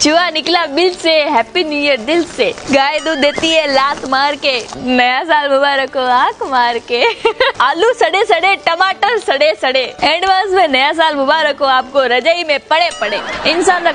चूहा निकला बिल से हैप्पी न्यू ईयर दिल से। गाय दूध देती है लात मार के, नया साल मुबारक हो आँख मार के। आलू सड़े सड़े, टमाटर सड़े सड़े। एडवांस में नया साल मुबारक हो आपको, रजाई में पड़े पड़े। इंसान